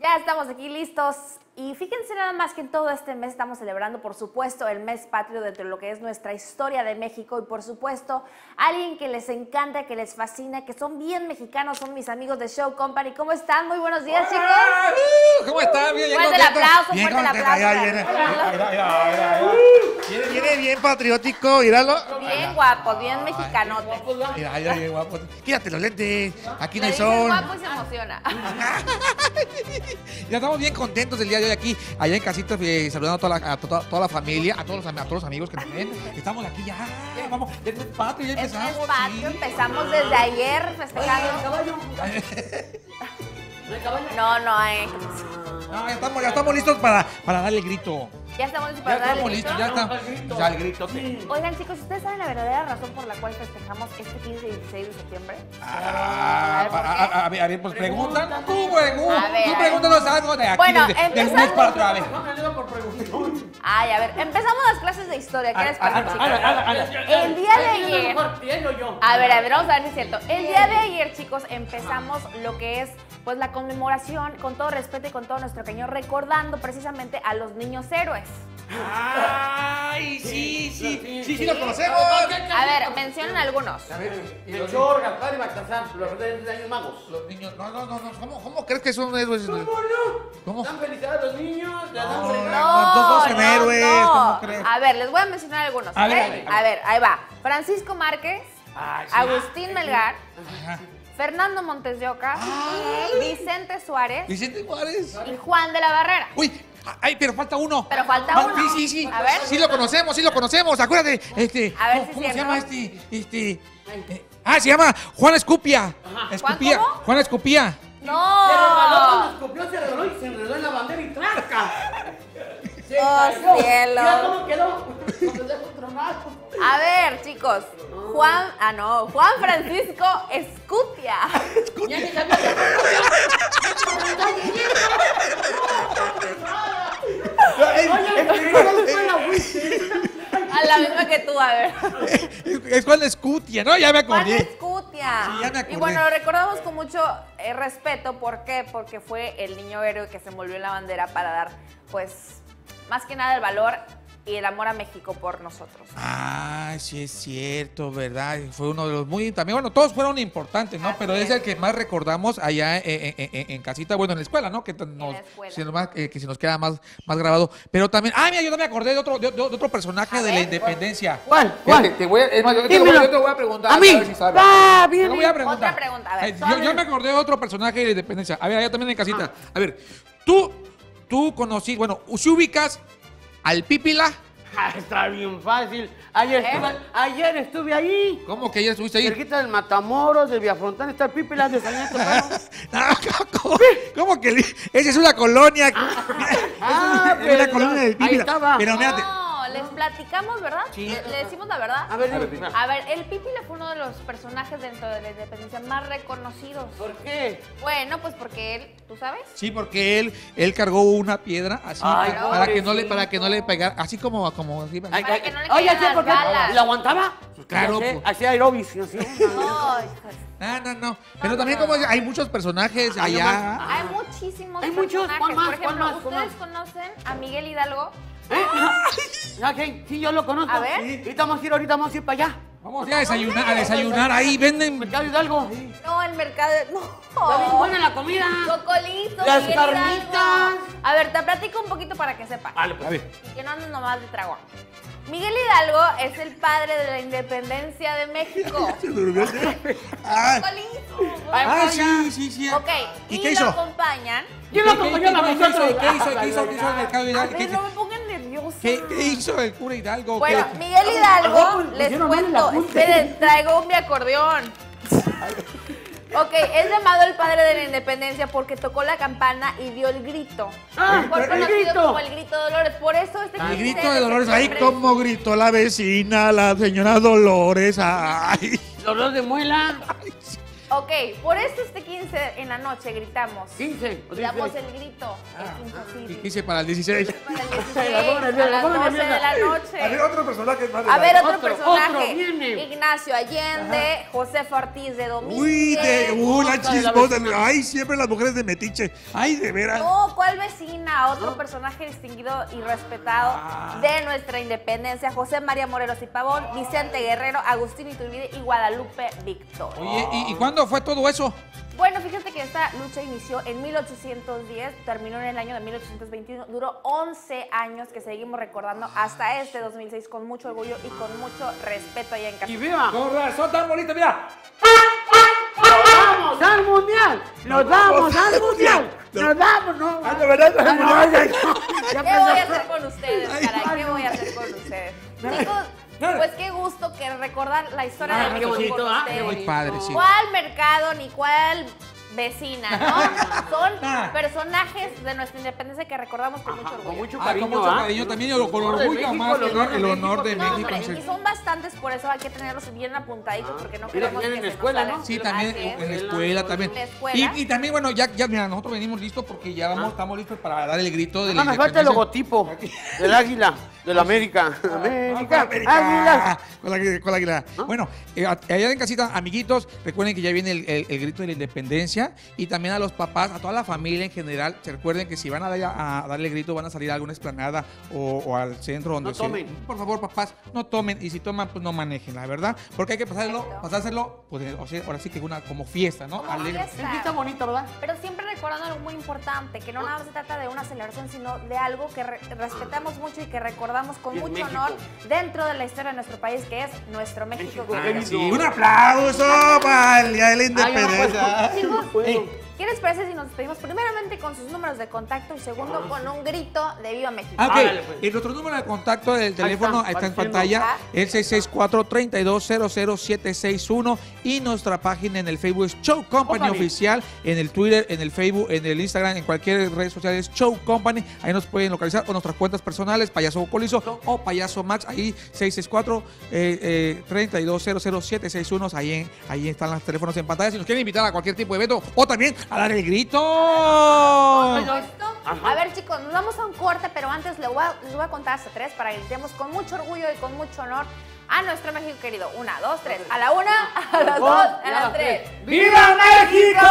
Ya estamos aquí listos y fíjense nada más que en todo este mes estamos celebrando, por supuesto, el mes patrio dentro de lo que es nuestra historia de México y, por supuesto, alguien que les encanta, que les fascina, que son bien mexicanos, son mis amigos de Show Company. ¿Cómo están? Muy buenos días, chicos. Uh, ¿Cómo están? Bien, bien Fuerte el aplauso, fuerte el aplauso. Viene. bien patriótico, míralo. Bien guapos, bien mexicanotes. Mira, mira, bien guapo. Quítate los lentes. Aquí no hay sol. guapo y se emociona. Ya estamos bien contentos el día de hoy aquí, allá en casita, eh, saludando a toda la, a toda, toda la familia, a todos, los, a todos los amigos que nos ven. Estamos aquí ya, vamos, ya es patio, ya Es empezamos. mes patrio, sí. empezamos desde ayer festejando. No, no hay. No, ya estamos, ya estamos listos para, para darle el grito. Ya estamos listos Ya para darle estamos listos, grito. ya estamos. Ya el grito. sí. Oigan, chicos, ¿ustedes saben la verdadera razón por la cual festejamos este 15 y 16 de septiembre? Ah, A ver, ¿por a, a- a ver, a ver, pues preguntan. Tú, ver, tú pregúntanos algo de aquí, Bueno, de- del empezando- mes patrio. A ver. Ay, a ver, empezamos las clases de historia. ¿Qué les Ah, parece, ah, chicos? El día de ayer. A ver, a ver, vamos a ver si es cierto. El día de ayer, chicos, empezamos lo que es pues la conmemoración, con todo respeto y con todo nuestro cariño, recordando precisamente a los niños héroes. Ay, sí, sí, sí, sí, los conocemos. A ver, mencionen algunos. A ver, y los, Melchor, Gaspar y Baltasar, los años magos. los niños, no, no, no, no, ¿cómo, cómo crees que son héroes? ¿Cómo no? ¿Cómo? Dan felicidad a los niños, les dan No, no, todos son héroes, ¿cómo crees? A ver, les voy a mencionar algunos. A ver, ¿ok? a ver, a ver, ahí va. Francisco Márquez, Ay, sí. Agustín Melgar, Ajá. Fernando Montes de Oca, Vicente Suárez Vicente Juárez. y Juan de la Barrera. Uy, ay, pero falta uno. Pero falta Fal- uno. Sí, sí, sí. A ver. Sí lo conocemos, sí lo conocemos. Acuérdate, este. A ver ¿Cómo, si es cómo se cierto. llama este? Este. eh, ah, se llama Juan Escupia. Escupía. cómo? Juan Escupía. Se resbaló cuando ¡No! escupió, se resbaló y se enredó en la bandera y ¡trasca! Se ¡Oh, cayó. cielo! Mira cómo quedó. Cuando dejó tronado. A ver, chicos. Juan, ah no, Juan Francisco Escutia. Ya ni sabía que Oye, ¿cuál fue la Wii? A la misma que tú, a ver. Es, es Juan Escutia, ¿no? Ya me Juan acordé. Escutia. Sí, ya me acordé. Y bueno, lo recordamos con mucho eh, respeto. ¿Por qué? Porque fue el niño héroe que se envolvió en la bandera para dar, pues, más que nada el valor y el amor a México por nosotros. Ah, sí es cierto, ¿verdad? Fue uno de los muy también, bueno, todos fueron importantes, ¿no? Así Pero es es. el que más recordamos allá en, en- en- en casita, bueno, en la escuela, ¿no? Que nos, la escuela. si nos más- eh, que se nos queda más, más grabado. Pero también, ah, mira, yo no me acordé de otro, de, otro personaje A de la independencia. ¿Cuál? ¿Cuál? te voy a, es más, yo, te, voy- yo te voy a preguntar. A mí. ver si sabes. Ah, Te bien. lo voy a preguntar. Otra pregunta, a ver, Ay, yo, yo me acordé de otro personaje de la independencia. A ver, allá también en casita. A ver, tú, tú conocí, bueno, si ubicas al Pípila. Ah, está bien fácil. Ayer, ¿Eh? estuve, ayer estuve ahí. ¿Cómo que ya estuviste ahí? Cerquita del Matamoros, del Villafrontán, está el Pípilas de San ¿cómo, cómo que esa es una colonia? Ah, es una pero colonia del ahí Pípila. estaba. Pero mírate. Platicamos, ¿verdad? Sí. Le, le decimos la verdad. A ver, A ver, dime. A ver, el Pípila fue uno de los personajes dentro de la independencia más reconocidos. ¿Por qué? Bueno, pues porque él, ¿tú sabes? Sí, porque él, él cargó una piedra así Ay, para, para que no le, para que no le pegara, así como, como así. Ay, Para ay, que no le Oye, caigan ¿sí? ¿por qué? las balas. ¿Y ¿Lo aguantaba? Claro, Hacía- pues. Hacía aerobics. una- No. No, no, no. Pero también como hay muchos personajes Ay, allá. Hay muchísimos Hay muchos. personajes. ¿Cuál más? Por ejemplo, ¿Cuál más? ¿Cuál ¿ustedes conocen a Miguel Hidalgo? ¿Eh? Ah, sí, sí, yo lo conozco. A ver. Sí. Ahorita vamos a ir, ahorita vamos a ir para allá. Vamos a desayunar, a desayunar ahí, venden. Mercado Hidalgo. No, el mercado. No. Está bien buena la comida. Cocolito, Las Miguel carnitas. Hidalgo. A ver, te platico un poquito para que sepas. Vale, pues. A ver. Y que no andes nomás de tragón. Miguel Hidalgo es el padre de la independencia de México. Ah, Cocolito. ah, sí, sí, sí. Ok, ¿Y y, qué lo hizo? acompañan. ¿Quién lo acompañó a ¿Qué hizo? ¿Qué hizo? ¿Qué hizo? ¿Qué hizo el mercado Hidalgo? Ay, ¿Qué, me pongan nerviosa. Qué- qué hizo el cura Hidalgo? Bueno, ¿Qué- Miguel Hidalgo, Ah, les cuento, esperen, traigo mi acordeón. Ok, es llamado el padre de la independencia porque tocó la campana y dio el grito. Ah, Fue el conocido grito. como el grito de Dolores. Por eso este El 15 grito de Dolores, ay, cómo gritó la vecina, la señora Dolores, ay. Dolor de muela. Ok, por eso este 15 en la noche gritamos. 15. o Damos 16. el grito. el 15 Y sí. quise para el 16. Para el La 16, pongo nerviosa, a las la pongo 12 de la nerviosa. noche. A ver, otro personaje más de A la- ver, otro, Otro, personaje. otro, viene. Ignacio Allende, José Ortiz de Domínguez. Uy, de, uy, la Otra de la chismosa. Ay, siempre las mujeres de metiche. Ay, de veras. No, ¿cuál vecina? Otro personaje distinguido y respetado Ah. de nuestra independencia. José María Morelos y Pavón, Vicente Guerrero, Agustín Iturbide y Guadalupe Victoria. Oye, ¿y, y cuándo fue todo eso? Bueno, fíjate que esta lucha inició en 1810, terminó en el año de 1821, duró 11 años que seguimos recordando hasta este 2006 con mucho orgullo y con mucho respeto allá en casa. Y viva. Con razón tan bonita, mira. ¡Nos vamos al mundial! ¡Nos vamos al mundial! ¡Nos vamos! ¡No! De verdad. Ya ¿Qué voy a hacer con ustedes, caray? ¿Qué voy a hacer con ustedes? Chicos, pues qué gusto que recordar la historia Ah, de qué bonito, ah, qué bonito. Padre, sí. ¿Cuál mercado ni cuál vecina, no? Son Ah. personajes de nuestra independencia que recordamos con mucho Con orgullo. mucho Ah, cariño, con mucho ¿ah? cariño también, lo- con orgullo México, más, el honor de el honor de México. No, hombre, y son bastantes, por eso hay que tenerlos bien apuntaditos porque no queremos que en se la escuela, nos ¿no? Sí, también en la escuela también. Y, y también, bueno, ya, ya, mira, nosotros venimos listos porque ya vamos, estamos listos para dar el grito de la Ah, me falta el logotipo del águila, de la América. América, América. águilas. Con la, con la águila. Bueno, eh, allá en casita, amiguitos, recuerden que ya viene el, el- el grito de la independencia y también a los papás, a toda la familia en general, se recuerden que si van a, dar- a darle grito, van a salir a alguna esplanada o, o al centro donde No se- tomen. Por favor, papás, no tomen y si toman, pues no manejen, la verdad, porque hay que pasarlo, pasárselo, pues, o sea, ahora sí que una como fiesta, ¿no? Como Alegre. fiesta. Es bonito, ¿verdad? Pero siempre recordando algo muy importante, que no nada más se trata de una celebración, sino de algo que re- respetamos mucho y que recordamos con mucho México. honor dentro de la historia de nuestro país, que es nuestro México. México, lindo. Sí, un aplauso para el Día de la Ay, no. Independencia. Puedo. ¿Qué les parece si nos despedimos primeramente con sus números de contacto y segundo con un grito de Viva México? Ah, ok. Ándale, pues. Y nuestro número de contacto del teléfono está, está, en pantalla, Ah. el 664-3200-761 y nuestra página en el Facebook es Show Company Company. Oficial, en el Twitter, en el Facebook, en el Instagram, en cualquier red social es Show Company, ahí nos pueden localizar, o nuestras cuentas personales, Payaso Colizo o Payaso Max, ahí 664 eh, eh, 3200-761, ahí, en- ahí están los teléfonos en pantalla, si nos quieren invitar a cualquier tipo de evento o también a dar el grito. A ver, chicos, nos vamos a un corte, pero antes les voy, a, les voy a contar hasta tres para que gritemos con mucho orgullo y con mucho honor a nuestro México querido. Una, dos, tres. A la una, a las dos, a las tres. ¡Viva México!